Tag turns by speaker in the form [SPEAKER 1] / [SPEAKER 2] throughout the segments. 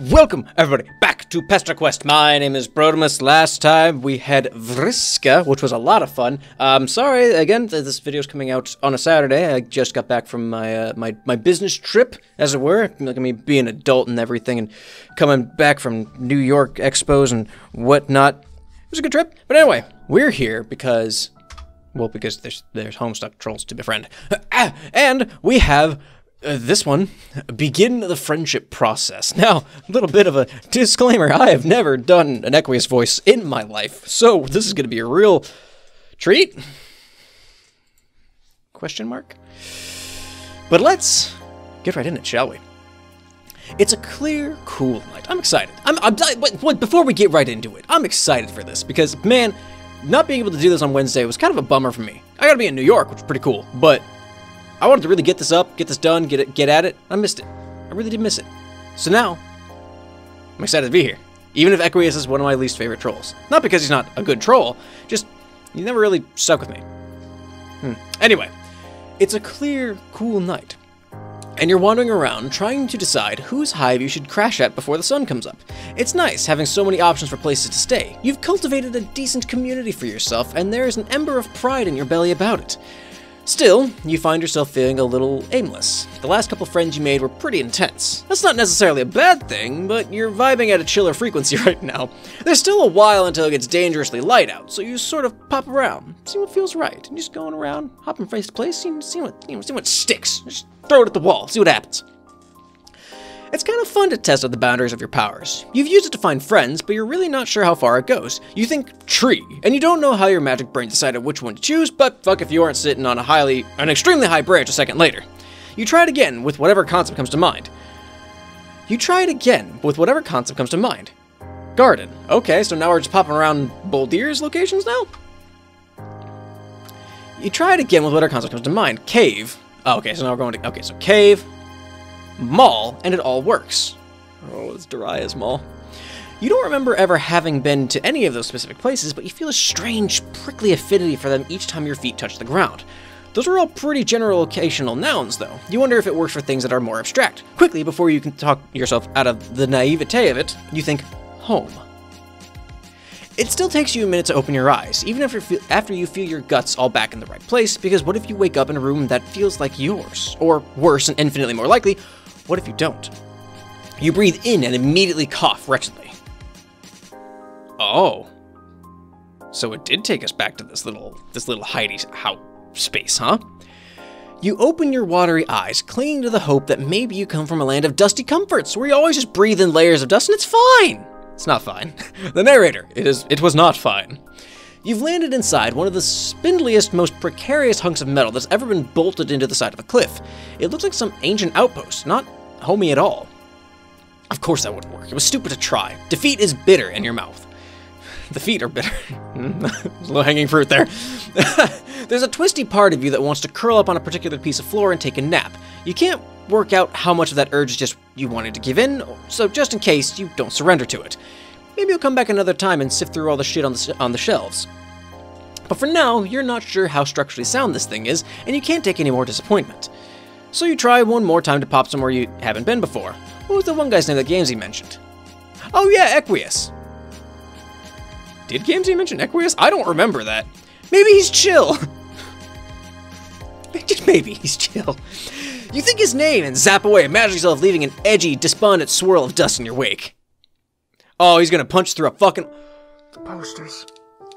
[SPEAKER 1] Welcome, everybody, back to Pester Quest. My name is Brodemus. Last time we had Vriska, which was a lot of fun. Um, sorry, again, th- this video's coming out on a Saturday. I just got back from my uh, my, my business trip, as it were. Look at me being an adult and everything, and coming back from New York expos and whatnot. It was a good trip. But anyway, we're here because well, because there's there's Homestuck trolls to befriend, Ah, and we have uh, this one. Begin the friendship process. Now, a little bit of a disclaimer: I have never done an Equius voice in my life, so this is going to be a real treat. Question mark. But let's get right in it, shall we? It's a clear, cool night. I'm excited. I'm, I'm but, before we get right into it, I'm excited for this because man, not being able to do this on Wednesday was kind of a bummer for me. I got to be in New York, which is pretty cool, but I wanted to really get this up, get this done, get it, get at it. I missed it. I really did miss it. So now, I'm excited to be here. Even if Equius is one of my least favorite trolls. Not because he's not a good troll, just he never really stuck with me. Hmm. Anyway, it's a clear, cool night. And you're wandering around trying to decide whose hive you should crash at before the sun comes up. It's nice having so many options for places to stay. You've cultivated a decent community for yourself, and there is an ember of pride in your belly about it. Still, you find yourself feeling a little aimless. The last couple friends you made were pretty intense. That's not necessarily a bad thing, but you're vibing at a chiller frequency right now. There's still a while until it gets dangerously light out, so you sort of pop around, see what feels right, and just going around, hopping place to place, see, see what you know, see what sticks. Just throw it at the wall, see what happens. It's kind of fun to test out the boundaries of your powers. You've used it to find friends, but you're really not sure how far it goes. You think tree, and you don't know how your magic brain decided which one to choose, but fuck if you aren't sitting on a highly, an extremely high branch a second later. You try it again with whatever concept comes to mind. You try it again with whatever concept comes to mind. Garden. Okay, so now we're just popping around Boldier's locations now? You try it again with whatever concept comes to mind. Cave. Oh, okay, so now we're going to. Okay, so cave, mall, and it all works. Oh, it's Daria's mall. You don't remember ever having been to any of those specific places, but you feel a strange, prickly affinity for them each time your feet touch the ground. Those are all pretty general occasional nouns, though. You wonder if it works for things that are more abstract. Quickly, before you can talk yourself out of the naivete of it, you think, home. It still takes you a minute to open your eyes, even after you feel your guts all back in the right place, because what if you wake up in a room that feels like yours? Or worse, and infinitely more likely, what if you don't? You breathe in and immediately cough wretchedly. Oh. So it did take us back to this little this little hidey how space, huh? You open your watery eyes, clinging to the hope that maybe you come from a land of dusty comforts, where you always just breathe in layers of dust and it's fine. It's not fine. the narrator, it is it was not fine. You've landed inside one of the spindliest, most precarious hunks of metal that's ever been bolted into the side of a cliff. It looks like some ancient outpost, not homey at all. Of course that wouldn't work. It was stupid to try. Defeat is bitter in your mouth. The feet are bitter. Hmm? Low hanging fruit there. There's a twisty part of you that wants to curl up on a particular piece of floor and take a nap. You can't work out how much of that urge is just you wanted to give in, so just in case you don't surrender to it. Maybe you'll come back another time and sift through all the shit on the, on the shelves. But for now, you're not sure how structurally sound this thing is, and you can't take any more disappointment. So you try one more time to pop somewhere you haven't been before. What was the one guy's name that Gamzee mentioned? Oh yeah, Equius. Did Gamzee mention Equius? I don't remember that. Maybe he's chill. Just maybe he's chill. You think his name and zap away, imagine yourself leaving an edgy, despondent swirl of dust in your wake. Oh, he's gonna punch through a fucking. The posters.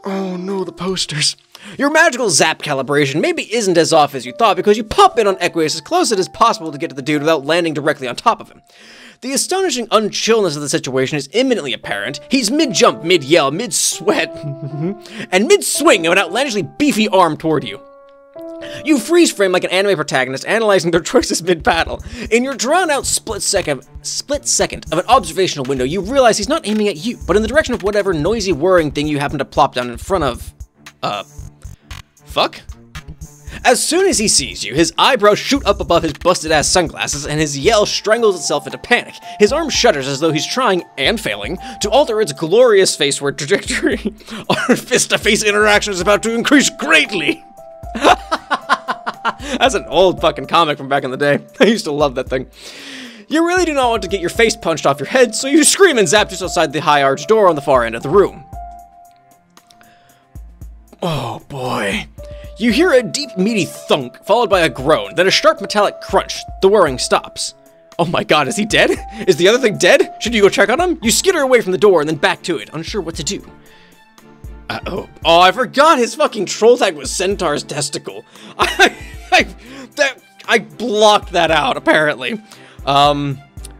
[SPEAKER 1] Oh no, the posters. Your magical zap calibration maybe isn't as off as you thought because you pop in on Equius as close as possible to get to the dude without landing directly on top of him. The astonishing unchillness of the situation is imminently apparent. He's mid-jump, mid-yell, mid-sweat, and mid-swing of an outlandishly beefy arm toward you. You freeze frame like an anime protagonist analyzing their choices mid-battle. In your drawn-out split second, split second of an observational window, you realize he's not aiming at you, but in the direction of whatever noisy whirring thing you happen to plop down in front of. Uh, fuck? As soon as he sees you, his eyebrows shoot up above his busted ass sunglasses and his yell strangles itself into panic. His arm shudders as though he's trying, and failing, to alter its glorious faceward trajectory. Our face to face interaction is about to increase greatly. That's an old fucking comic from back in the day. I used to love that thing. You really do not want to get your face punched off your head, so you scream and zap just outside the high arched door on the far end of the room. Oh boy. You hear a deep, meaty thunk, followed by a groan, then a sharp metallic crunch. The whirring stops. Oh my god, is he dead? Is the other thing dead? Should you go check on him? You skitter away from the door and then back to it, unsure what to do. Uh-oh. Oh, I forgot his fucking troll tag was Centaur's testicle. I, I, that, I blocked that out, apparently. Um,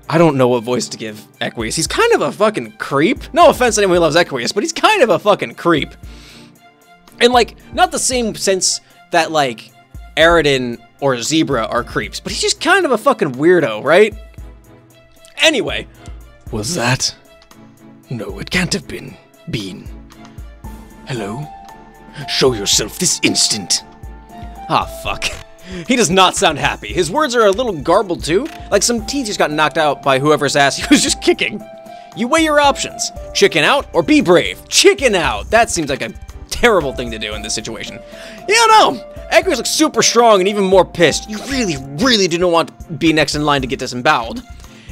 [SPEAKER 1] I don't know what voice to give Equius. He's kind of a fucking creep. No offense to anyone who loves Equius, but he's kind of a fucking creep. And, like, not the same sense that, like, Eridan or Zebra are creeps, but he's just kind of a fucking weirdo, right? Anyway.
[SPEAKER 2] Was that? No, it can't have been. Bean. Hello? Show yourself this instant.
[SPEAKER 1] Ah, fuck. He does not sound happy. His words are a little garbled too, like some teeth just got knocked out by whoever's ass he was just kicking. You weigh your options. Chicken out or be brave. Chicken out. That seems like a terrible thing to do in this situation. You know, Equius looks super strong and even more pissed. You really, really do not want to be next in line to get disemboweled.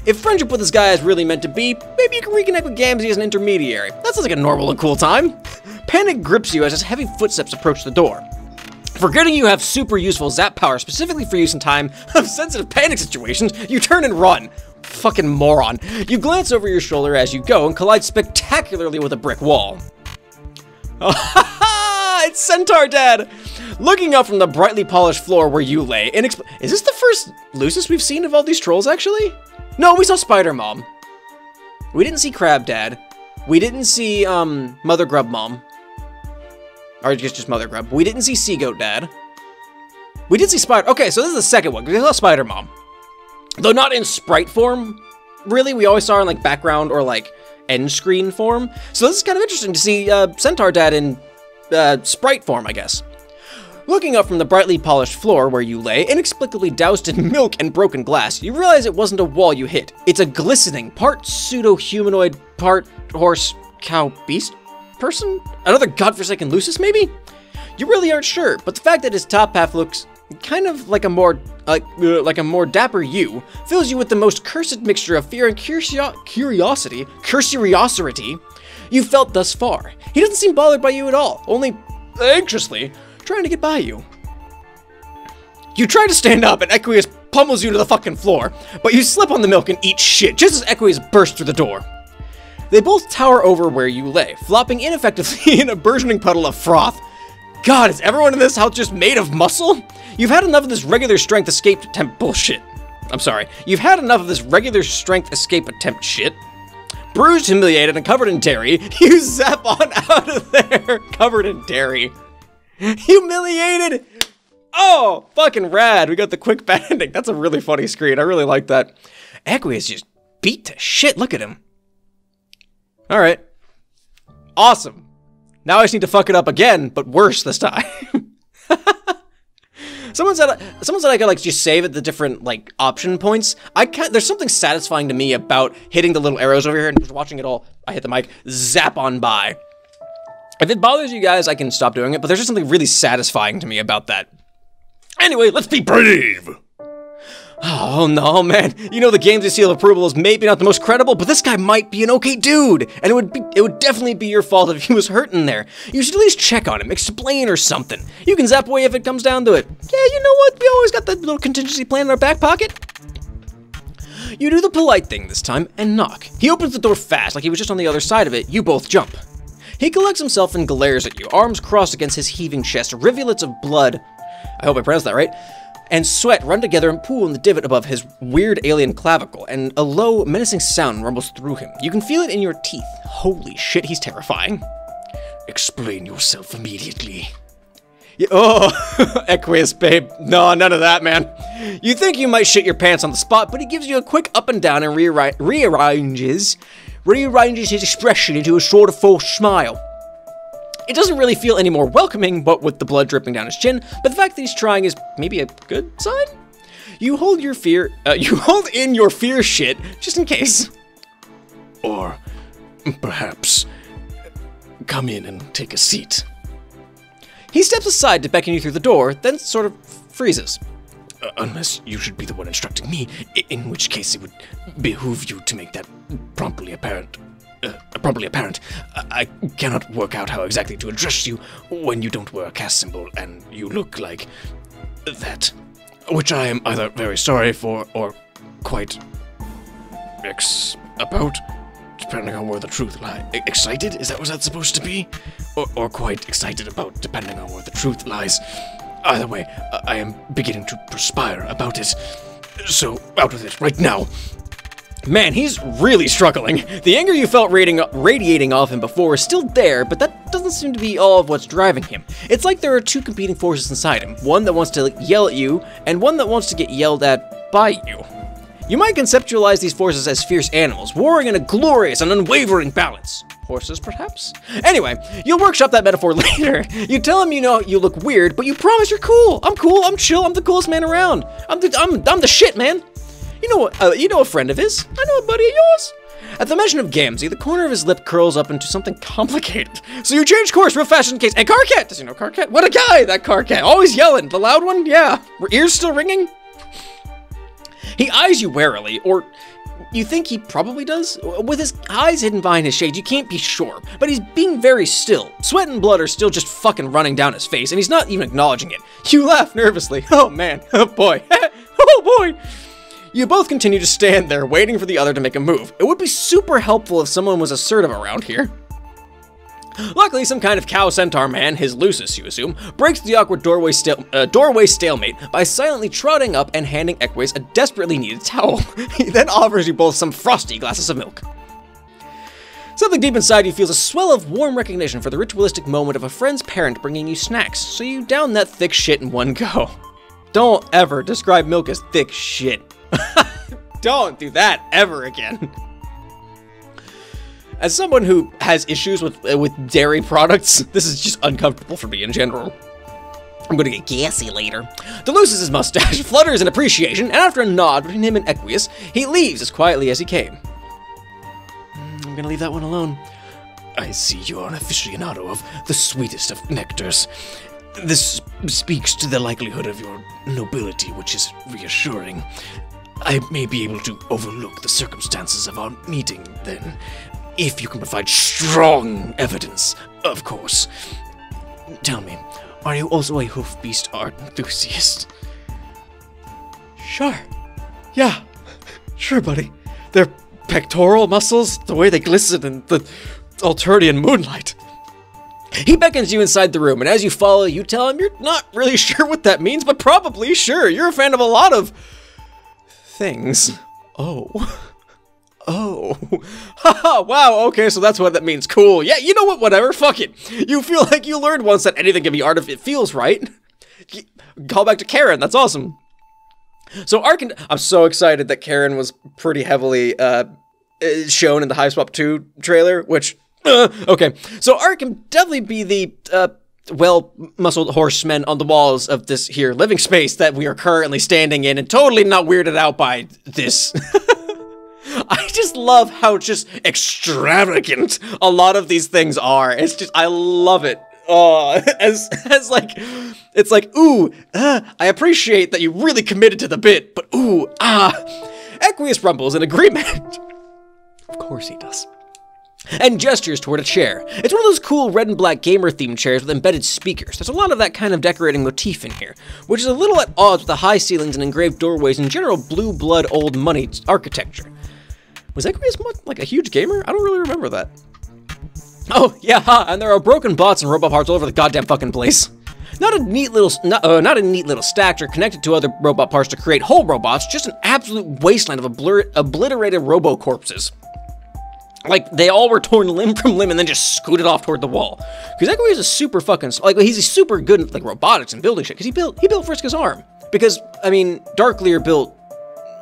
[SPEAKER 1] If friendship with this guy is really meant to be, maybe you can reconnect with Gamzee as an intermediary. That sounds like a normal and cool time. Panic grips you as his heavy footsteps approach the door. Forgetting you have super useful zap power specifically for use in time of sensitive panic situations, you turn and run. Fucking moron. You glance over your shoulder as you go and collide spectacularly with a brick wall. It's Centaur Dad! Looking up from the brightly polished floor where you lay, inexp- Is this the first Lusus we've seen of all these trolls, actually? No, we saw Spider Mom. We didn't see Crab Dad. We didn't see, um, Mother Grub Mom. Or just, just Mother Grub. We didn't see Sea Goat Dad. We did see Spider. Okay, so this is the second one. We saw Spider Mom, though not in sprite form. Really, we always saw her in like background or like end screen form. So this is kind of interesting to see uh, Centaur Dad in uh, sprite form, I guess. Looking up from the brightly polished floor where you lay, inexplicably doused in milk and broken glass, you realize it wasn't a wall you hit. It's a glistening, part pseudo-humanoid, part horse, cow, beast person? Another godforsaken Lusus, maybe? You really aren't sure, but the fact that his top half looks kind of like a more uh, uh, like a more dapper you fills you with the most cursed mixture of fear and curio curiosity, curiosity you felt thus far. He doesn't seem bothered by you at all, only anxiously trying to get by you. You try to stand up and Equius pummels you to the fucking floor, but you slip on the milk and eat shit just as Equius bursts through the door. They both tower over where you lay, flopping ineffectively in a burgeoning puddle of froth. God, is everyone in this house just made of muscle? You've had enough of this regular strength escape attempt bullshit. I'm sorry. You've had enough of this regular strength escape attempt shit. Bruised, humiliated, and covered in dairy, you zap on out of there, covered in dairy. Humiliated! Oh, fucking rad. We got the quick banding. That's a really funny screen. I really like that. Equius just beat to shit. Look at him. All right. Awesome. Now I just need to fuck it up again, but worse this time. someone said someone said I could like just save at the different like option points. I can't. There's something satisfying to me about hitting the little arrows over here and just watching it all. I hit the mic, zap on by. If it bothers you guys, I can stop doing it. But there's just something really satisfying to me about that. Anyway, let's be brave. Oh no, man. You know the Gamzee seal of approval is maybe not the most credible, but this guy might be an okay dude. And it would be it would definitely be your fault if he was hurt in there. You should at least check on him, explain or something. You can zap away if it comes down to it. Yeah, you know what? We always got that little contingency plan in our back pocket. You do the polite thing this time and knock. He opens the door fast, like he was just on the other side of it. You both jump. He collects himself and glares at you, arms crossed against his heaving chest, rivulets of blood. I hope I pronounced that right and sweat run together and pool in the divot above his weird alien clavicle, and a low, menacing sound rumbles through him. You can feel it in your teeth. Holy shit, he's terrifying.
[SPEAKER 2] Explain yourself immediately.
[SPEAKER 1] Oh, Equius, babe. No, none of that, man. You think you might shit your pants on the spot, but he gives you a quick up and down and rearranges, rearranges his expression into a sort of forced smile. It doesn't really feel any more welcoming, but with the blood dripping down his chin, but the fact that he's trying is maybe a good sign? You hold your fear, uh, you hold in your fear shit, just in case.
[SPEAKER 2] Or perhaps come in and take a seat.
[SPEAKER 1] He steps aside to beckon you through the door, then sort of freezes.
[SPEAKER 2] Uh, unless you should be the one instructing me, in which case it would behoove you to make that promptly apparent. Uh, promptly apparent. I-, cannot work out how exactly to address you when you don't wear a caste symbol and you look like that. Which I am either very sorry for or quite ex about, depending on where the truth lies. Excited? Is that what that's supposed to be? Or, or quite excited about, depending on where the truth lies. Either way, I- I am beginning to perspire about it. So, out with it right now.
[SPEAKER 1] Man, he's really struggling. The anger you felt radiating, radiating off him before is still there, but that doesn't seem to be all of what's driving him. It's like there are two competing forces inside him one that wants to yell at you, and one that wants to get yelled at by you. You might conceptualize these forces as fierce animals, warring in a glorious and unwavering balance. Horses, perhaps? Anyway, you'll workshop that metaphor later. You tell him you know you look weird, but you promise you're cool. I'm cool, I'm chill, I'm the coolest man around. I'm the, I'm, I'm the shit, man. You know, uh, you know a friend of his. I know a buddy of yours. At the mention of Gamzee, the corner of his lip curls up into something complicated. So you change course real fast in case. And Karkat! Does he know Karkat? What a guy, that Karkat. Always yelling. The loud one? Yeah. Ears still ringing? He eyes you warily, or you think he probably does? With his eyes hidden behind his shades, you can't be sure. But he's being very still. Sweat and blood are still just fucking running down his face, and he's not even acknowledging it. You laugh nervously. Oh man. Oh boy. oh boy. You both continue to stand there, waiting for the other to make a move. It would be super helpful if someone was assertive around here. Luckily, some kind of cow centaur man, his Lusus, you assume, breaks the awkward doorway, stale, uh, doorway stalemate by silently trotting up and handing Equius a desperately needed towel. he then offers you both some frosty glasses of milk. Something deep inside you feels a swell of warm recognition for the ritualistic moment of a friend's parent bringing you snacks, so you down that thick shit in one go. Don't ever describe milk as thick shit. Don't do that ever again. As someone who has issues with uh, with dairy products, this is just uncomfortable for me in general. I'm gonna get gassy later. Deluces his mustache, flutters in appreciation, and after a nod between him and Equius, he leaves as quietly as he came. Mm, I'm gonna leave that one alone.
[SPEAKER 2] I see you are an aficionado of the sweetest of nectars. This speaks to the likelihood of your nobility, which is reassuring. I may be able to overlook the circumstances of our meeting, then, if you can provide strong evidence, of course. Tell me, are you also a hoof beast art enthusiast?
[SPEAKER 1] Sure. Yeah. Sure, buddy. Their pectoral muscles, the way they glisten in the Alternian moonlight. He beckons you inside the room, and as you follow, you tell him you're not really sure what that means, but probably sure. You're a fan of a lot of things. Oh. Oh. Haha, wow, okay, so that's what that means. Cool. Yeah, you know what, whatever, fuck it. You feel like you learned once that anything can be art if it feels right. Call back to Karen, that's awesome. So Arkin, I'm so excited that Karen was pretty heavily uh, uh, shown in the Hiveswap 2 trailer, which, uh, okay. So Art can definitely be the, uh, well-muscled horsemen on the walls of this here living space that we are currently standing in and totally not weirded out by this. I just love how just extravagant a lot of these things are. It's just, I love it. Oh, as, as like, it's like, ooh, uh, I appreciate that you really committed to the bit, but ooh, ah. Equius rumbles in agreement. of course he does. And gestures toward a chair. It's one of those cool red and black gamer themed chairs with embedded speakers. There's a lot of that kind of decorating motif in here, which is a little at odds with the high ceilings and engraved doorways and general blue blood old money architecture. Was Equius like a huge gamer? I don't really remember that. Oh, yeah, ha, and there are broken bots and robot parts all over the goddamn fucking place. Not a neat little, not, uh, not a neat little stack or connected to other robot parts to create whole robots, just an absolute wasteland of obliter- obliterated robo corpses. Like they all were torn limb from limb and then just scooted off toward the wall. Because Equius is a super fucking like he's super good at like robotics and building shit. Because he built he built Vriska's arm. Because I mean, Darkleer built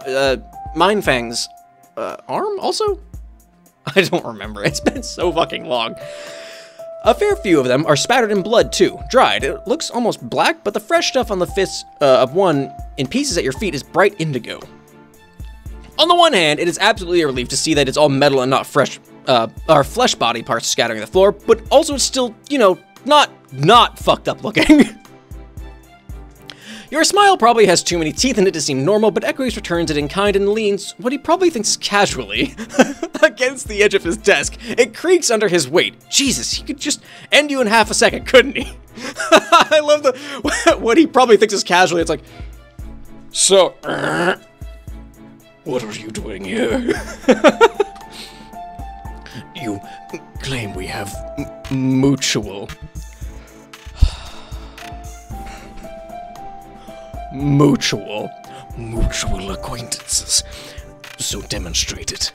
[SPEAKER 1] uh, Mindfang's uh, arm also. I don't remember. It's been so fucking long. A fair few of them are spattered in blood too, dried. It looks almost black, but the fresh stuff on the fists uh, of one in pieces at your feet is bright indigo. On the one hand, it is absolutely a relief to see that it's all metal and not fresh, uh, or flesh body parts scattering the floor, but also it's still, you know, not, not fucked up looking. Your smile probably has too many teeth in it to seem normal, but Equius returns it in kind and leans, what he probably thinks casually, against the edge of his desk. It creaks under his weight. Jesus, he could just end you in half a second, couldn't he? I love the what he probably thinks is casually. It's like,
[SPEAKER 2] so, what are you doing here? you claim we have mutual. mutual. mutual acquaintances. So demonstrate it.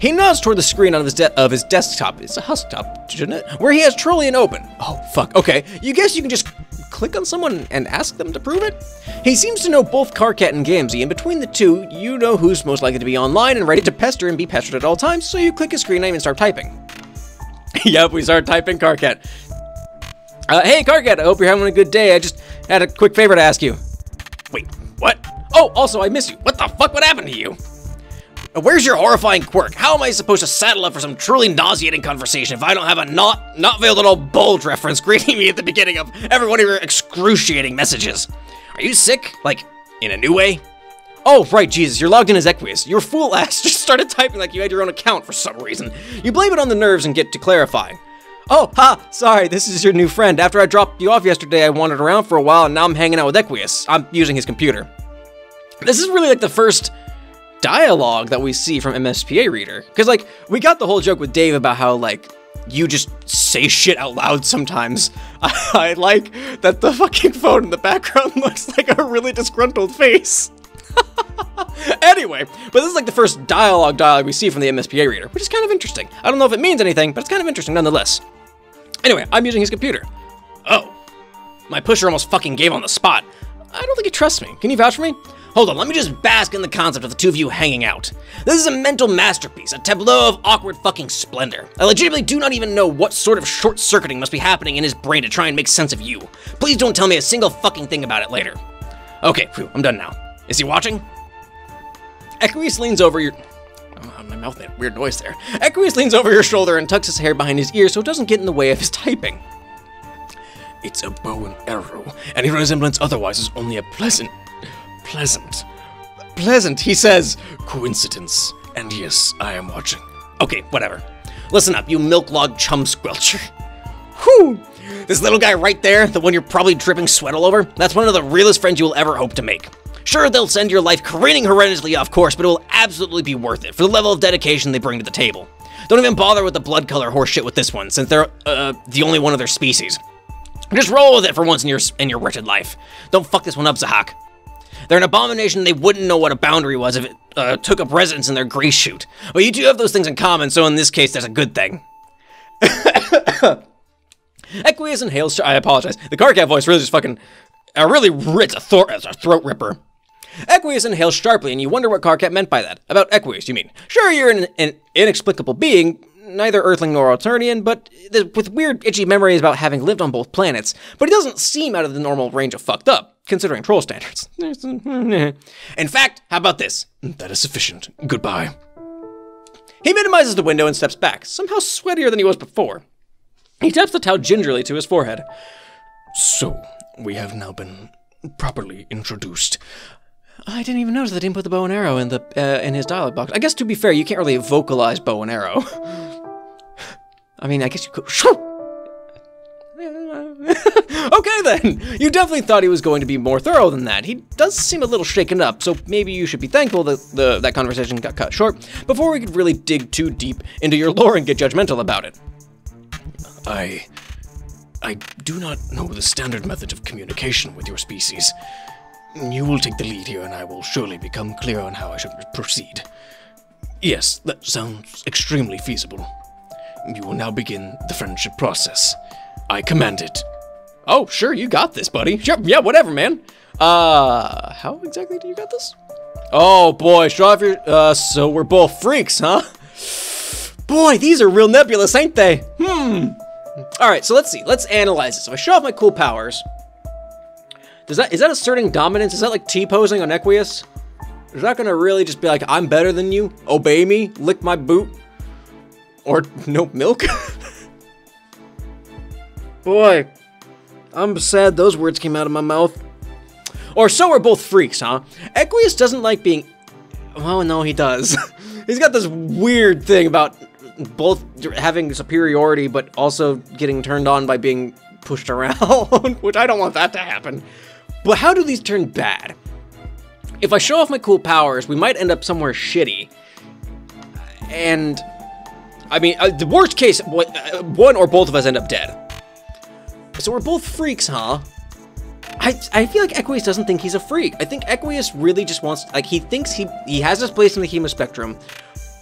[SPEAKER 1] He nods toward the screen on his of his desktop. It's a desktop, shouldn't it? Where he has Trollian open. Oh, fuck. Okay. You guess you can just click on someone and ask them to prove it? He seems to know both Karkat and Gamzee, and between the two, you know who's most likely to be online and ready to pester and be pestered at all times, so you click his screen name and start typing. yep, we start typing Karkat. Uh, hey, Karkat, I hope you're having a good day. I just had a quick favor to ask you.
[SPEAKER 2] Wait, what?
[SPEAKER 1] Oh, also, I miss you. What the fuck? What happened to you? Where's your horrifying quirk? How am I supposed to saddle up for some truly nauseating conversation if I don't have a not not veiled at all bulge reference greeting me at the beginning of every one of your excruciating messages? Are you sick? Like, in a new way? Oh, right, Jesus, you're logged in as Equius. Your fool ass just started typing like you had your own account for some reason. You blame it on the nerves and get to clarifying. Oh, ha, sorry, this is your new friend. After I dropped you off yesterday, I wandered around for a while and now I'm hanging out with Equius. I'm using his computer. This is really like the first dialogue that we see from MSPA Reader. Because, like, we got the whole joke with Dave about how, like, you just say shit out loud sometimes. I, like that the fucking phone in the background looks like a really disgruntled face. anyway, but this is like the first dialogue dialogue we see from the MSPA reader, which is kind of interesting. I don't know if it means anything, but it's kind of interesting nonetheless. Anyway, I'm using his computer. Oh, my pusher almost fucking gave on the spot. I don't think he trusts me. Can you vouch for me? Hold on, let me just bask in the concept of the two of you hanging out. This is a mental masterpiece, a tableau of awkward fucking splendor. I legitimately do not even know what sort of short circuiting must be happening in his brain to try and make sense of you. Please don't tell me a single fucking thing about it later. Okay, phew, I'm done now. Is he watching? Equius leans over your. Oh, my mouth made a weird noise there. Equius leans over your shoulder and tucks his hair behind his ear so it doesn't get in the way of his typing.
[SPEAKER 2] It's a bow and arrow. Any resemblance otherwise is only a pleasant pleasant.
[SPEAKER 1] Pleasant, he says.
[SPEAKER 2] Coincidence. And yes, I am watching.
[SPEAKER 1] Okay, whatever. Listen up, you milk-log chum squelcher. Whew! This little guy right there, the one you're probably dripping sweat all over, that's one of the realest friends you will ever hope to make. Sure, they'll send your life careening horrendously off course, but it will absolutely be worth it for the level of dedication they bring to the table. Don't even bother with the blood color horseshit with this one, since they're uh, the only one of their species. Just roll with it for once in your in your wretched life. Don't fuck this one up, Zahhak. They're an abomination they wouldn't know what a boundary was if it uh, took up residence in their grace chute. Well, you do have those things in common, so in this case, that's a good thing. Equius inhales. I apologize. The Karkat voice really just fucking uh, really rips a, thor- a throat ripper. Equius inhales sharply, and you wonder what Karkat meant by that. About Equius, you mean? Sure, you're an, an inexplicable being, neither Earthling nor Alternian, but with weird, itchy memories about having lived on both planets. But he doesn't seem out of the normal range of fucked up, considering troll standards. In fact, how about this?
[SPEAKER 2] That is sufficient. Goodbye.
[SPEAKER 1] He minimizes the window and steps back, somehow sweatier than he was before. He taps the towel gingerly to his forehead.
[SPEAKER 2] So, we have now been properly introduced.
[SPEAKER 1] I didn't even notice they didn't put the bow and arrow in the uh, in his dialogue box. I guess to be fair, you can't really vocalize bow and arrow. I mean, I guess you could. okay then, you definitely thought he was going to be more thorough than that. He does seem a little shaken up, so maybe you should be thankful that the, that conversation got cut short before we could really dig too deep into your lore and get judgmental about it.
[SPEAKER 2] I... I do not know the standard method of communication with your species. You will take the lead here, and I will surely become clear on how I should proceed. Yes, that sounds extremely feasible. You will now begin the friendship process. I command it.
[SPEAKER 1] Oh, sure, you got this, buddy. Sure, yeah, whatever, man. Uh, how exactly do you got this? Oh boy, show off your. Uh, so we're both freaks, huh? Boy, these are real nebulous, ain't they? Hmm. All right, so let's see. Let's analyze this. If I show off my cool powers, does that is that asserting dominance? Is that like T posing on Equius? Is that gonna really just be like, I'm better than you? Obey me? Lick my boot? Or no milk? Boy, I'm sad those words came out of my mouth. Or so are both freaks, huh? Equius doesn't like being. Well, no, he does. He's got this weird thing about both having superiority, but also getting turned on by being pushed around, which I don't want that to happen. But how do these turn bad? If I show off my cool powers, we might end up somewhere shitty. And I mean, uh, the worst case, uh, one or both of us end up dead. So we're both freaks, huh? I, I feel like Equius doesn't think he's a freak. I think Equius really just wants, like, he thinks he, he has his place in the hemo spectrum,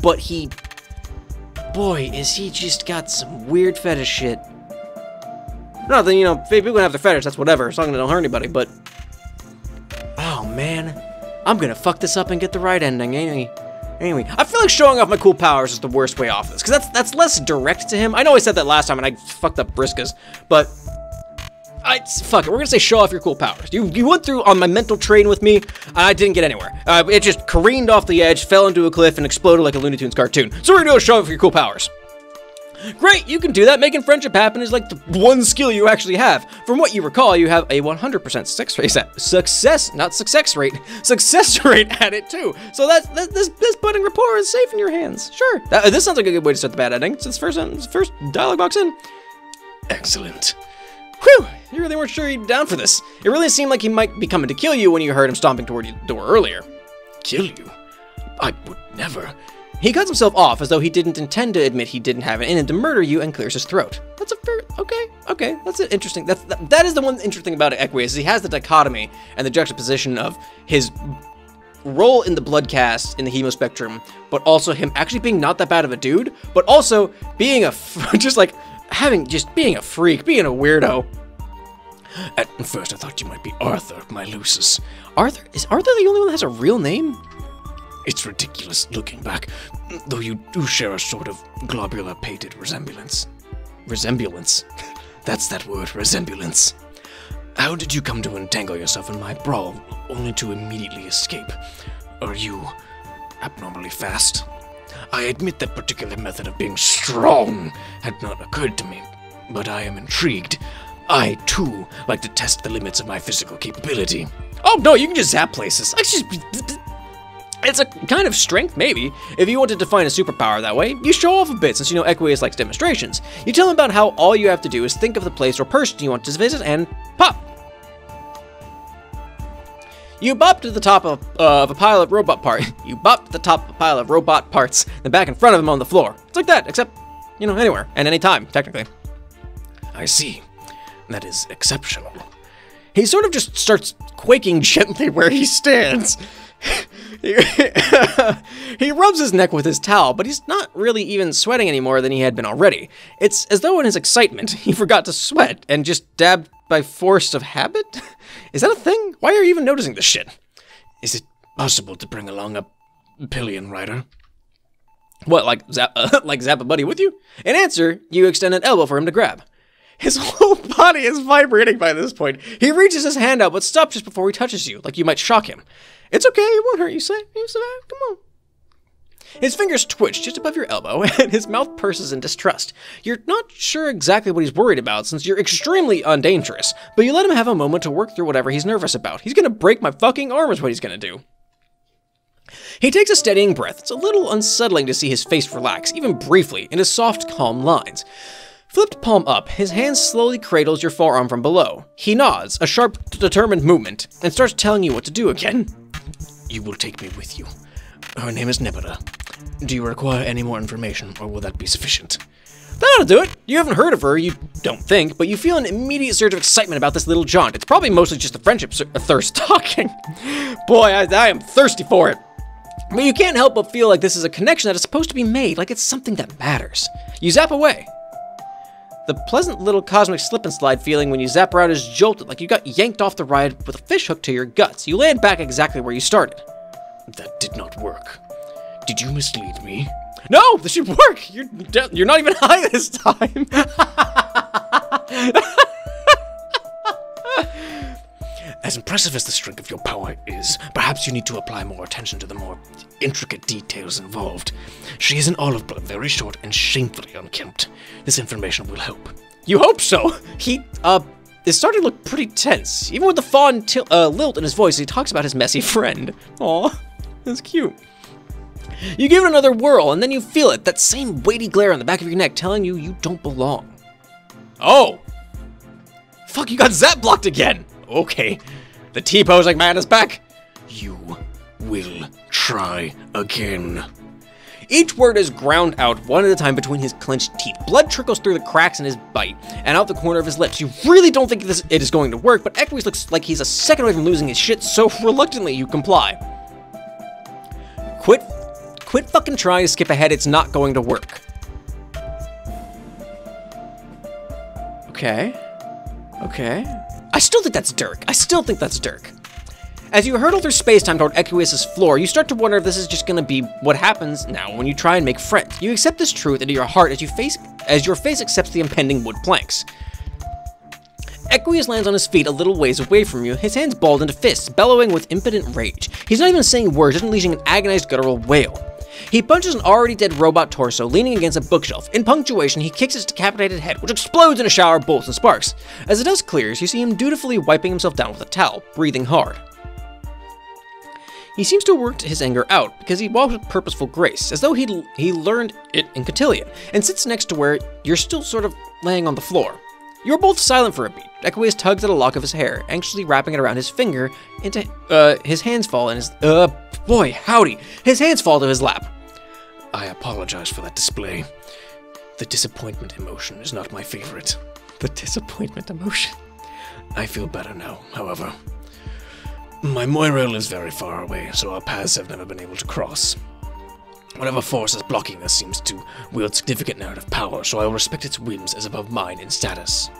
[SPEAKER 1] but he, boy, is he just got some weird fetish shit. Not that, you know, people can have their fetish, that's whatever, as they don't hurt anybody, but, oh man, I'm gonna fuck this up and get the right ending, ain't he? Anyway, I feel like showing off my cool powers is the worst way off this, because that's that's less direct to him. I know I said that last time and I fucked up Vriska's, but I fuck it. We're gonna say show off your cool powers. You you went through on my mental train with me. I didn't get anywhere. Uh, it just careened off the edge, fell into a cliff, and exploded like a Looney Tunes cartoon. So we're gonna show off your cool powers. Great, you can do that. Making friendship happen is like the one skill you actually have. From what you recall, you have a 100% success rate, success, not success rate, success rate at it too. So that's, that, this this budding rapport is safe in your hands. Sure, that, this sounds like a good way to start the bad ending. Since first first dialogue box in.
[SPEAKER 2] Excellent.
[SPEAKER 1] Whew, you really weren't sure he'd down for this. It really seemed like he might be coming to kill you when you heard him stomping toward your door earlier.
[SPEAKER 2] Kill you? I would never.
[SPEAKER 1] He cuts himself off as though he didn't intend to admit he didn't have it in him to murder you and clears his throat. That's a fair, okay, okay, that's an interesting, that's, that, that is the one interesting about Equius, is he has the dichotomy and the juxtaposition of his role in the blood caste in the hemo spectrum, but also him actually being not that bad of a dude, but also being a, just like, having, just being a freak, being a weirdo.
[SPEAKER 2] At first I thought you might be Arthur, my Lusus.
[SPEAKER 1] Arthur? Is Arthur the only one that has a real name?
[SPEAKER 2] It's ridiculous looking back, though you do share a sort of globular pated resemblance.
[SPEAKER 1] Resemblance?
[SPEAKER 2] That's that word, resemblance. How did you come to entangle yourself in my brawl, only to immediately escape? Are you abnormally fast? I admit that particular method of being strong had not occurred to me, but I am intrigued. I, too, like to test the limits of my physical capability.
[SPEAKER 1] Oh, no, you can just zap places. It's a kind of strength, maybe. If you want to define a superpower that way, you show off a bit since you know Equius likes demonstrations. You tell him about how all you have to do is think of the place or person you want to visit and pop. You bop to the top of, uh, of a pile of robot parts. you bop to the top of a pile of robot parts, then back in front of him on the floor. It's like that, except, you know, anywhere and any time, technically.
[SPEAKER 2] I see. That is exceptional.
[SPEAKER 1] He sort of just starts quaking gently where he stands. he rubs his neck with his towel, but he's not really even sweating any more than he had been already. It's as though in his excitement, he forgot to sweat and just dabbed by force of habit? Is that a thing? Why are you even noticing this shit?
[SPEAKER 2] Is it possible to bring along a pillion rider?
[SPEAKER 1] What, like zap, uh, like zap a buddy with you? In answer, you extend an elbow for him to grab. His whole body is vibrating by this point. He reaches his hand out, but stops just before he touches you, like you might shock him. It's okay, it won't hurt you, say. You survive, come on. His fingers twitch just above your elbow, and his mouth purses in distrust. You're not sure exactly what he's worried about, since you're extremely undangerous, but you let him have a moment to work through whatever he's nervous about. He's gonna break my fucking arm, is what he's gonna do. He takes a steadying breath. It's a little unsettling to see his face relax, even briefly, into soft, calm lines. Flipped palm up, his hand slowly cradles your forearm from below. He nods, a sharp, determined movement, and starts telling you what to do again.
[SPEAKER 2] You will take me with you. Her name is Nepeta. Do you require any more information, or will that be sufficient?
[SPEAKER 1] That ought to do it. You haven't heard of her, you don't think, but you feel an immediate surge of excitement about this little jaunt. It's probably mostly just a friendship thirst talking. Boy, I, I am thirsty for it. But you can't help but feel like this is a connection that is supposed to be made, like it's something that matters. You zap away. The pleasant little cosmic slip and slide feeling when you zap around is jolted like you got yanked off the ride with a fish hook to your guts. You land back exactly where you started.
[SPEAKER 2] That did not work. Did you mislead me?
[SPEAKER 1] No, this should work. You're you're not even high this time.
[SPEAKER 2] as impressive as the strength of your power is, perhaps you need to apply more attention to the more intricate details involved. She is an olive blood, very short and shamefully unkempt. This information will help.
[SPEAKER 1] You hope so. He, uh, is starting to look pretty tense, even with the fond til- uh, lilt in his voice. He talks about his messy friend. Aw, that's cute. You give it another whirl, and then you feel it that same weighty glare on the back of your neck telling you you don't belong. Oh! Fuck, you got Zap blocked again! Okay. The T posing man is back.
[SPEAKER 2] You will try again.
[SPEAKER 1] Each word is ground out one at a time between his clenched teeth. Blood trickles through the cracks in his bite and out the corner of his lips. You really don't think this, it is going to work, but Equius looks like he's a second away from losing his shit, so reluctantly you comply. Quit, quit fucking trying to skip ahead. It's not going to work. Okay. Okay. I still think that's Dirk. I still think that's Dirk. As you hurtle through space-time toward Equius's floor, you start to wonder if this is just gonna be what happens now when you try and make friends. You accept this truth into your heart as you face as your face accepts the impending wood planks. Equius lands on his feet a little ways away from you, his hands balled into fists, bellowing with impotent rage. He's not even saying words, just unleashing an agonized guttural wail. He punches an already dead robot torso leaning against a bookshelf. In punctuation, he kicks its decapitated head, which explodes in a shower of bolts and sparks. As the dust clears, you see him dutifully wiping himself down with a towel, breathing hard. He seems to have worked his anger out, because he walks with purposeful grace, as though he he learned it in Cotillion, and sits next to where you're still sort of laying on the floor. You're both silent for a beat. Equius tugs at a lock of his hair, anxiously wrapping it around his finger, into uh his hands fall in his uh boy, howdy. His hands fall to his lap.
[SPEAKER 2] I apologize for that display. The disappointment emotion is not my favorite.
[SPEAKER 1] The disappointment emotion.
[SPEAKER 2] I feel better now, however. My moirail lives very far away, so our paths have never been able to cross. Whatever force is blocking this seems to wield significant narrative power, so I will respect its whims as above mine in status.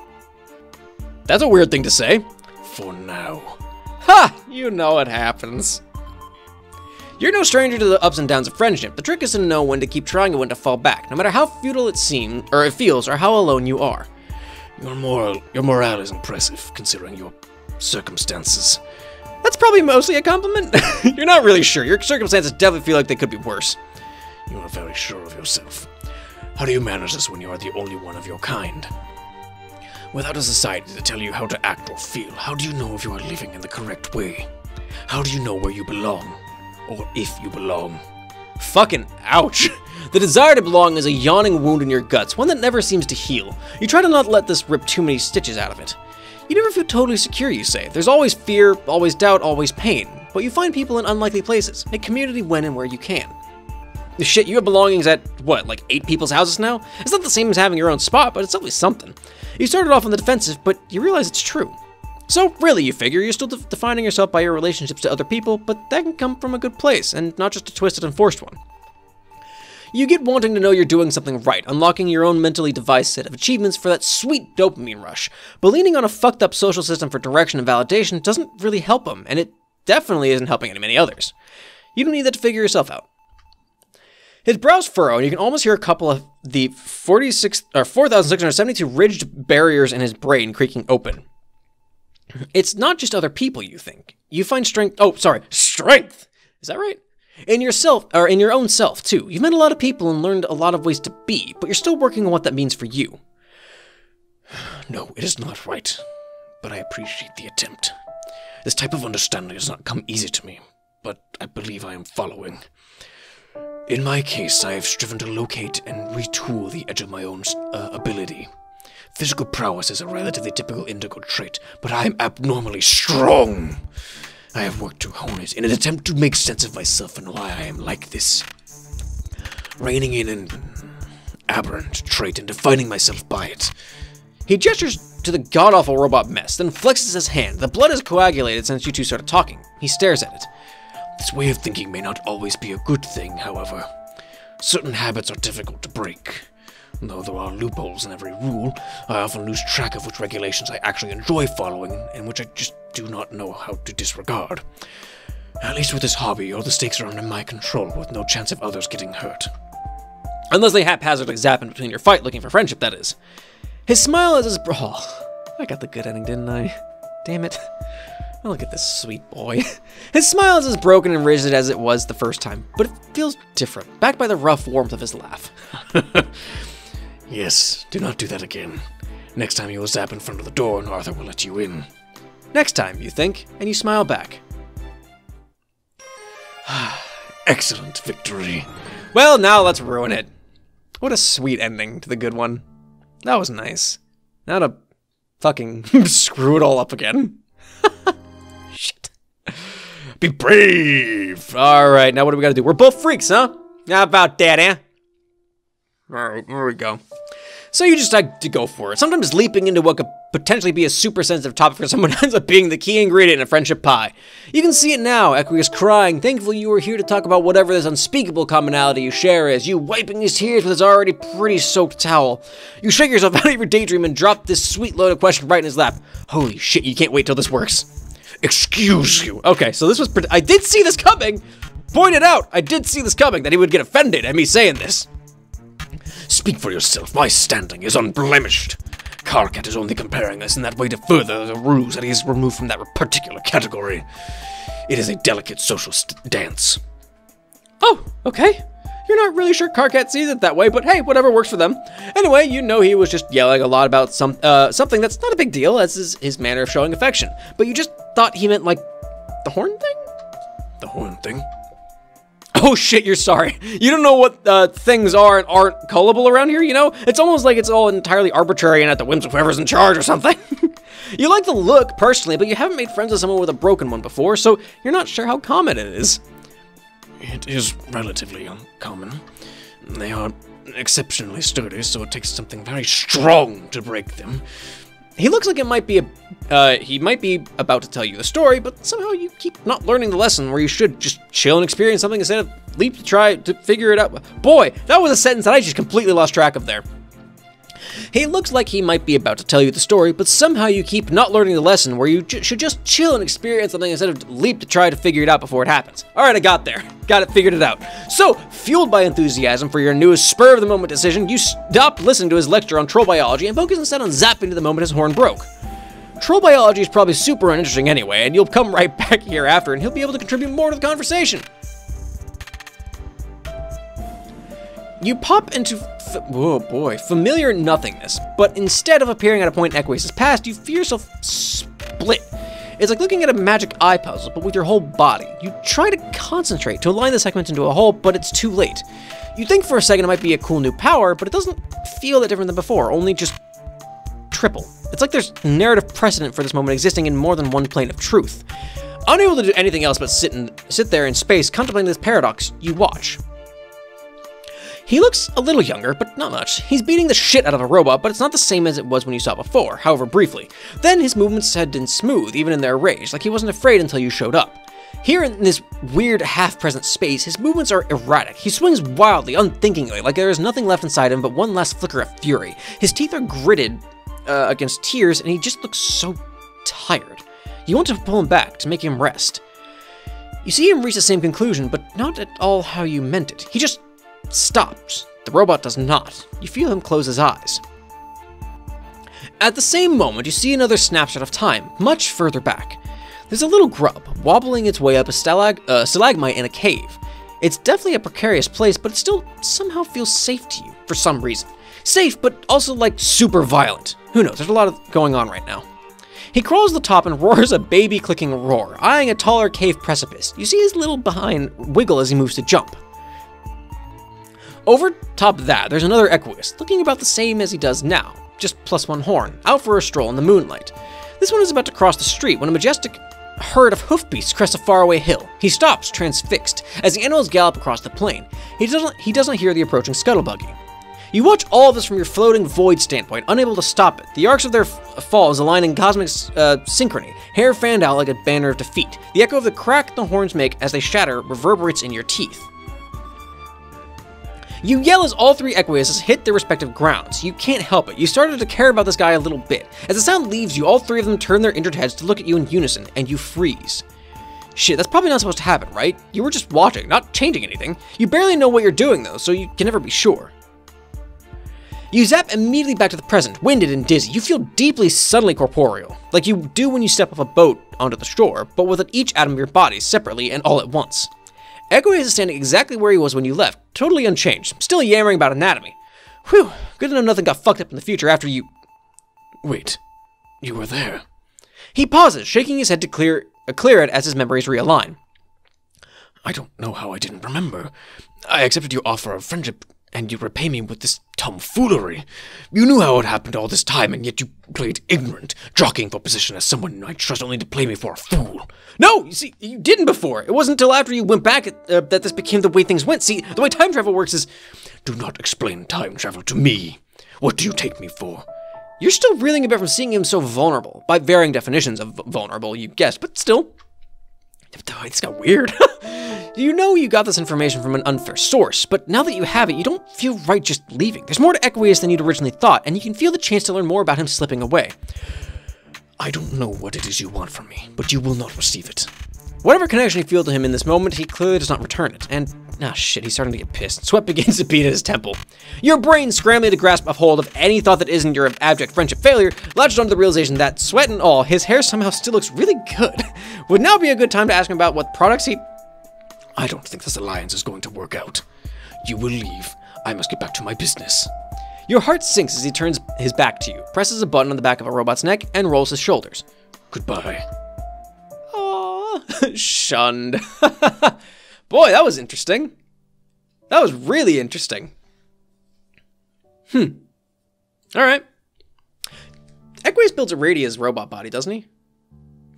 [SPEAKER 1] That's a weird thing to say.
[SPEAKER 2] For now.
[SPEAKER 1] Ha! You know it happens. You're no stranger to the ups and downs of friendship. The trick is to know when to keep trying and when to fall back, no matter how futile it seems or it feels or how alone you are.
[SPEAKER 2] Your moral, your morale is impressive, considering your circumstances.
[SPEAKER 1] That's probably mostly a compliment. You're not really sure. Your circumstances definitely feel like they could be worse.
[SPEAKER 2] You are very sure of yourself. How do you manage this when you are the only one of your kind? Without a society to tell you how to act or feel, how do you know if you are living in the correct way? How do you know where you belong? Or if you belong?
[SPEAKER 1] Fucking ouch. The desire to belong is a yawning wound in your guts, one that never seems to heal. You try to not let this rip too many stitches out of it. You never feel totally secure, you say. There's always fear, always doubt, always pain. But you find people in unlikely places. Make community when and where you can. Shit, you have belongings at, what, like eight people's houses now? It's not the same as having your own spot, but it's always something. You started off on the defensive, but you realize it's true. So, really, you figure you're still de- defining yourself by your relationships to other people, but that can come from a good place, and not just a twisted and forced one. You get wanting to know you're doing something right, unlocking your own mentally devised set of achievements for that sweet dopamine rush. But leaning on a fucked up social system for direction and validation doesn't really help them, and it definitely isn't helping any many others. You don't need that to figure yourself out. His brows furrow, and you can almost hear a couple of the 46 or 4,672 ridged barriers in his brain creaking open. It's not just other people you think. You find strength. Oh, sorry, strength. Is that right? In yourself, or in your own self too. You've met a lot of people and learned a lot of ways to be, but you're still working on what that means for you.
[SPEAKER 2] No, it is not right. But I appreciate the attempt. This type of understanding has not come easy to me, but I believe I am following. In my case, I have striven to locate and retool the edge of my own uh, ability. Physical prowess is a relatively typical indigo trait, but I am abnormally strong. I have worked to hone it in an attempt to make sense of myself and why I am like this. Reining in an aberrant trait and defining myself by it.
[SPEAKER 1] He gestures to the god awful robot mess, then flexes his hand. The blood has coagulated since you two started talking. He stares at it.
[SPEAKER 2] This way of thinking may not always be a good thing, however. Certain habits are difficult to break. Though there are loopholes in every rule, I often lose track of which regulations I actually enjoy following and which I just do not know how to disregard. At least with this hobby, all the stakes are under my control, with no chance of others getting hurt.
[SPEAKER 1] Unless they haphazardly zap in between your fight looking for friendship, that is. His smile is his. Oh, I got the good ending, didn't I? Damn it. Oh, look at this sweet boy. His smile is as broken and rigid as it was the first time, but it feels different, backed by the rough warmth of his laugh.
[SPEAKER 2] yes, do not do that again. Next time you'll zap in front of the door and Arthur will let you in.
[SPEAKER 1] Next time, you think, and you smile back.
[SPEAKER 2] Excellent victory.
[SPEAKER 1] Well, now let's ruin it. What a sweet ending to the good one. That was nice. Now to fucking screw it all up again. Shit.
[SPEAKER 2] Be brave!
[SPEAKER 1] Alright, now what do we gotta do? We're both freaks, huh? How about that, eh? Alright, here we go. So you just like to go for it. Sometimes leaping into what could potentially be a super sensitive topic for someone ends up being the key ingredient in a friendship pie. You can see it now. Equius crying, thankful you were here to talk about whatever this unspeakable commonality you share is. You wiping his tears with his already pretty soaked towel. You shake yourself out of your daydream and drop this sweet loaded question right in his lap. Holy shit, you can't wait till this works.
[SPEAKER 2] Excuse you.
[SPEAKER 1] Okay, so this was. I did see this coming. Pointed out, I did see this coming that he would get offended at me saying this.
[SPEAKER 2] Speak for yourself. My standing is unblemished. Karkat is only comparing us in that way to further the ruse that he is removed from that particular category. It is a delicate social dance.
[SPEAKER 1] Oh, okay. You're not really sure Karkat sees it that way, but hey, whatever works for them. Anyway, you know he was just yelling a lot about some uh, something that's not a big deal, as is his manner of showing affection. But you just thought he meant like the horn thing.
[SPEAKER 2] The horn thing.
[SPEAKER 1] oh shit, you're sorry. You don't know what uh, things are and aren't callable around here, you know? It's almost like it's all entirely arbitrary and at the whims of whoever's in charge or something. you like the look, personally, but you haven't made friends with someone with a broken one before, so you're not sure how common it is.
[SPEAKER 2] It is relatively uncommon. They are exceptionally sturdy, so it takes something very strong to break them.
[SPEAKER 1] He looks like it might be a, uh, he might be about to tell you the story, but somehow you keep not learning the lesson where you should just chill and experience something instead of leap to try to figure it out. Boy, that was a sentence that I just completely lost track of there. He looks like he might be about to tell you the story, but somehow you keep not learning the lesson where you should just chill and experience something instead of leap to try to figure it out before it happens. Alright, I got there. Got it figured it out. So, fueled by enthusiasm for your newest spur of the moment decision, you stopped listening to his lecture on troll biology and focused instead on zapping to the moment his horn broke. Troll biology is probably super uninteresting anyway, and you'll come right back here after and he'll be able to contribute more to the conversation. You pop into oh boy, familiar nothingness, but instead of appearing at a point in past, you feel yourself split. It's like looking at a magic eye puzzle, but with your whole body. You try to concentrate to align the segments into a whole, but it's too late. You think for a second it might be a cool new power, but it doesn't feel that different than before, only just triple. It's like there's narrative precedent for this moment existing in more than one plane of truth. Unable to do anything else but sit and sit there in space, contemplating this paradox, you watch. He looks a little younger, but not much. He's beating the shit out of a robot, but it's not the same as it was when you saw before, however briefly. Then his movements had been smooth, even in their rage, like he wasn't afraid until you showed up. Here in this weird half-present space, his movements are erratic. He swings wildly, unthinkingly, like there is nothing left inside him but one last flicker of fury. His teeth are gritted uh, against tears, and he just looks so tired. You want to pull him back, to make him rest. You see him reach the same conclusion, but not at all how you meant it. He just stops. The robot does not. You feel him close his eyes. At the same moment, you see another snapshot of time, much further back. There's a little grub, wobbling its way up a stalag uh, stalagmite in a cave. It's definitely a precarious place, but it still somehow feels safe to you, for some reason. Safe, but also like super violent. Who knows, there's a lot of going on right now. He crawls to the top and roars a baby clicking roar, eyeing a taller cave precipice. You see his little behind wiggle as he moves to jump. Over top of that, there's another Equius, looking about the same as he does now, just plus one horn, out for a stroll in the moonlight. This one is about to cross the street when a majestic herd of hoofbeasts crests a faraway hill. He stops, transfixed, as the animals gallop across the plain. He doesn't, he doesn't hear the approaching scuttlebuggy. You watch all of this from your floating void standpoint, unable to stop it. The arcs of their falls align in cosmic uh, synchrony, hair fanned out like a banner of defeat. The echo of the crack the horns make as they shatter reverberates in your teeth. You yell as all three Equiuses hit their respective grounds. You can't help it. You started to care about this guy a little bit. As the sound leaves you, all three of them turn their injured heads to look at you in unison, and you freeze. Shit, that's probably not supposed to happen, right? You were just watching, not changing anything. You barely know what you're doing, though, so you can never be sure. You zap immediately back to the present, winded and dizzy. You feel deeply, suddenly corporeal, like you do when you step off a boat onto the shore, but with each atom of your body separately and all at once. Equius is standing exactly where he was when you left, totally unchanged, still yammering about anatomy. Whew, good to know nothing got fucked up in the future after you...
[SPEAKER 2] Wait, you were there.
[SPEAKER 1] He pauses, shaking his head to clear, uh, clear it as his memories realign.
[SPEAKER 2] I don't know how I didn't remember. I accepted your offer of friendship, and you repay me with this tomfoolery. You knew how it happened all this time, and yet you played ignorant, jockeying for position as someone I trust only to play me for a fool.
[SPEAKER 1] No, you see, you didn't before. It wasn't until after you went back uh, that this became the way things went. See, the way time travel works is.
[SPEAKER 2] Do not explain time travel to me. What do you take me for?
[SPEAKER 1] You're still reeling a bit from seeing him so vulnerable, by varying definitions of vulnerable, you guessed, but still. This got weird. you know you got this information from an unfair source, but now that you have it, you don't feel right just leaving. There's more to Equius than you'd originally thought, and you can feel the chance to learn more about him slipping away.
[SPEAKER 2] I don't know what it is you want from me, but you will not receive it.
[SPEAKER 1] Whatever connection you feel to him in this moment, he clearly does not return it, and Ah, shit, he's starting to get pissed. Sweat begins to beat at his temple. Your brain, scrambling to grasp a hold of any thought that isn't your abject friendship failure, latches onto the realization that, sweat and all, his hair somehow still looks really good. Would now be a good time to ask him about what products he...
[SPEAKER 2] I don't think this alliance is going to work out. You will leave. I must get back to my business.
[SPEAKER 1] Your heart sinks as he turns his back to you, presses a button on the back of a robot's neck, and rolls his shoulders.
[SPEAKER 2] Goodbye.
[SPEAKER 1] Aww. Shunned. Boy, that was interesting. That was really interesting. Hmm. All right. Equius builds Aradia's robot body, doesn't he?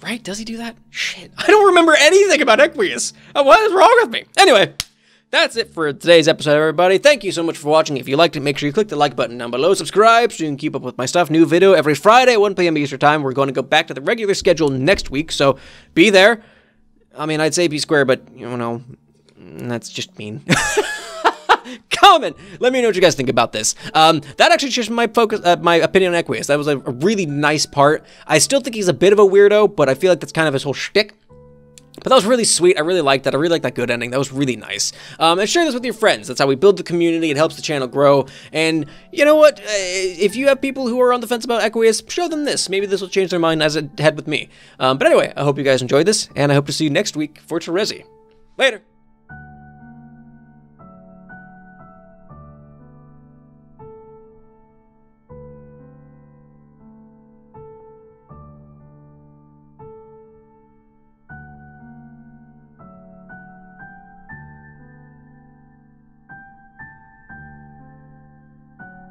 [SPEAKER 1] Right? Does he do that? Shit. I don't remember anything about Equius. Uh, what is wrong with me? Anyway, that's it for today's episode, everybody. Thank you so much for watching. If you liked it, make sure you click the like button down below. Subscribe so you can keep up with my stuff. New video every Friday at 1 p.m. Eastern Time. We're going to go back to the regular schedule next week, so be there. I mean, I'd say be square, but, you know, that's just mean. Comment. Let me know what you guys think about this. Um, that actually changed my focus, uh, my opinion on Equius. That was a, really nice part. I still think he's a bit of a weirdo, but I feel like that's kind of his whole shtick. But that was really sweet. I really liked that. I really liked that good ending. That was really nice. Um, and share this with your friends. That's how we build the community. It helps the channel grow. And you know what? Uh, if you have people who are on the fence about Equius, show them this. Maybe this will change their mind as it had with me. Um, but anyway, I hope you guys enjoyed this, and I hope to see you next week for Terezi. Later.